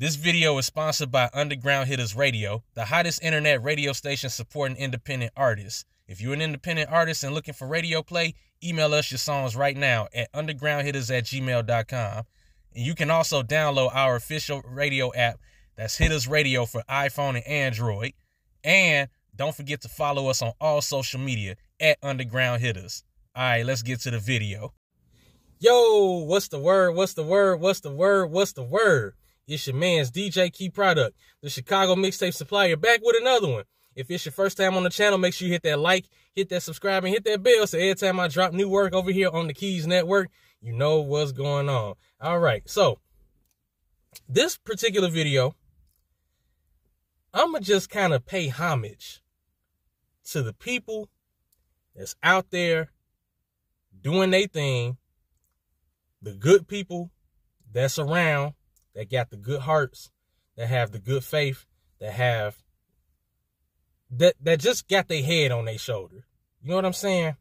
This video is sponsored by Underground Hittas Radio, the hottest internet radio station supporting independent artists. If you're an independent artist and looking for radio play, email us your songs right now at undergroundhittas at gmail.com. And you can also download our official radio app that's Hittas Radio for iPhone and Android. And don't forget to follow us on all social media at Underground Hittas. All right, let's get to the video. Yo, what's the word? What's the word? What's the word? What's the word? It's your man's DJ Key Product, the Chicago mixtape supplier, back with another one. If it's your first time on the channel, make sure you hit that like, hit that subscribe, and hit that bell so every time I drop new work over here on the Keyz Netwerk, you know what's going on. All right, so this particular video, I'm going to just kind of pay homage to the people that's out there doing their thing, the good people that's around that got the good hearts, that have the good faith, that have that that just got their head on their shoulder. You know what I'm saying?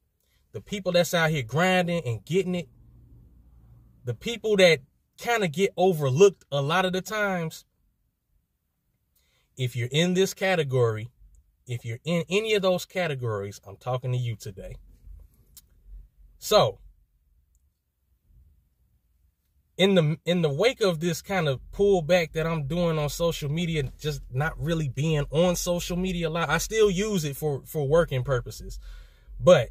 The people that's out here grinding and getting it. The people that kind of get overlooked a lot of the times. If you're in this category, if you're in any of those categories, I'm talking to you today. So, in the in the wake of this kind of pullback that I'm doing on social media, just not really being on social media a lot, I still use it for for working purposes, but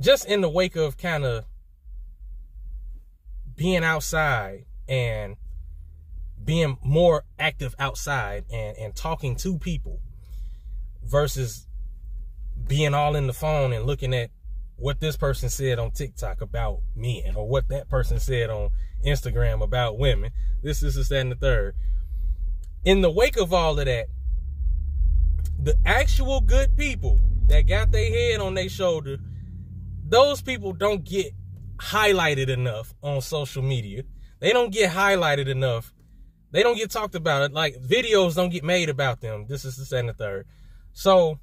just in the wake of kind of being outside and being more active outside and and talking to people versus being all in the phone and looking at what this person said on TikTok about men or what that person said on Instagram about women. This, this, is that, and the third. In the wake of all of that, the actual good people that got their head on their shoulder, those people don't get highlighted enough on social media. They don't get highlighted enough. They don't get talked about it. Like videos don't get made about them. This is the second and the third. So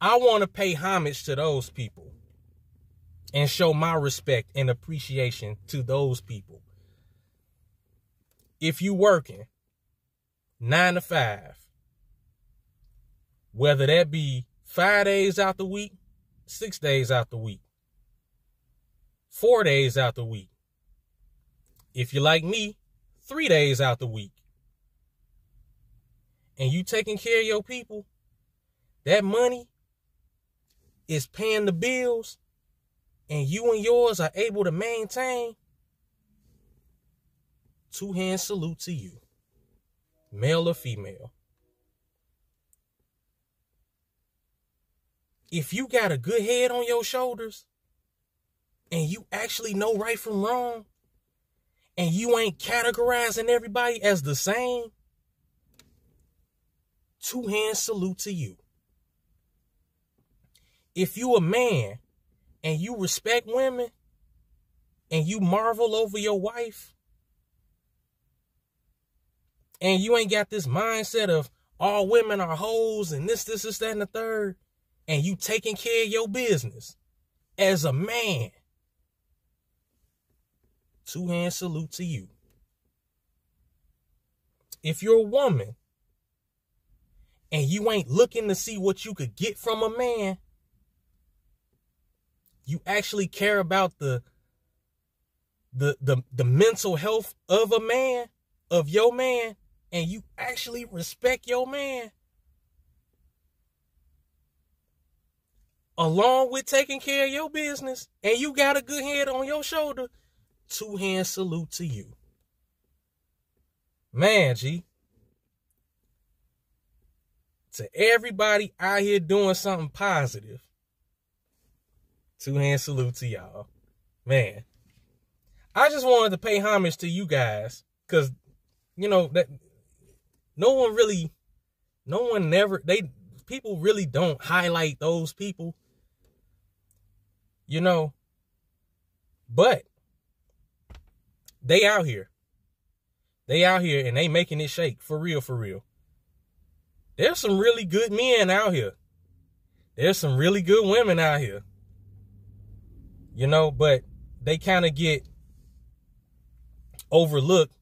I want to pay homage to those people and show my respect and appreciation to those people. If you working nine to five, whether that be five days out the week, six days out the week, four days out the week. If you're like me, three days out the week. And you taking care of your people, that money is paying the bills and you and yours are able to maintain, two hand salute to you, male or female. If you got a good head on your shoulders and you actually know right from wrong and you ain't categorizing everybody as the same, two hand salute to you. If you a man and you respect women and you marvel over your wife and you ain't got this mindset of all women are hoes and this, this, this, that, and the third, and you taking care of your business as a man, two hand salute to you. If you're a woman and you ain't looking to see what you could get from a man, you actually care about the the the the mental health of a man, of your man, and you actually respect your man. Along with taking care of your business, and you got a good head on your shoulder, two hand salute to you. Man, G. To everybody out here doing something positive, Two hand salute to y'all. Man. I just wanted to pay homage to you guys. Cause, you know, that no one really no one never they people really don't highlight those people. You know. But they out here. They out here and they making it shake for real, for real. There's some really good men out here. There's some really good women out here you know, but they kind of get overlooked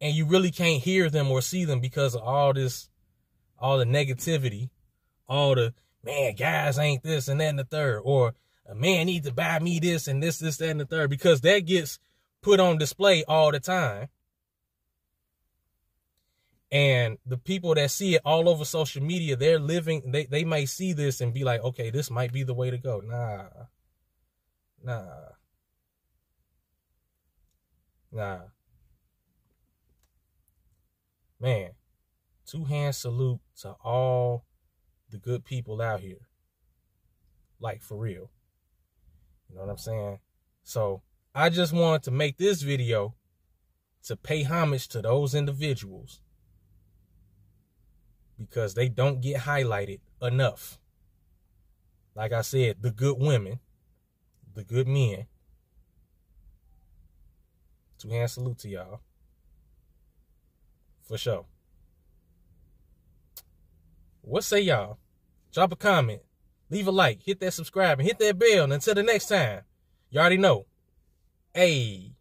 and you really can't hear them or see them because of all this, all the negativity, all the man, guys ain't this and that and the third, or a man needs to buy me this and this, this, that, and the third, because that gets put on display all the time. And the people that see it all over social media, they're living, they, they might see this and be like, okay, this might be the way to go. Nah. Nah. Nah. Man, two hand salute to all the good people out here. Like for real. You know what I'm saying? So I just wanted to make this video to pay homage to those individuals because they don't get highlighted enough. Like I said, the good women, the good men. Two hand salute to y'all. For sure. What say y'all? Drop a comment. Leave a like. Hit that subscribe and hit that bell. And until the next time, you already know. Hey.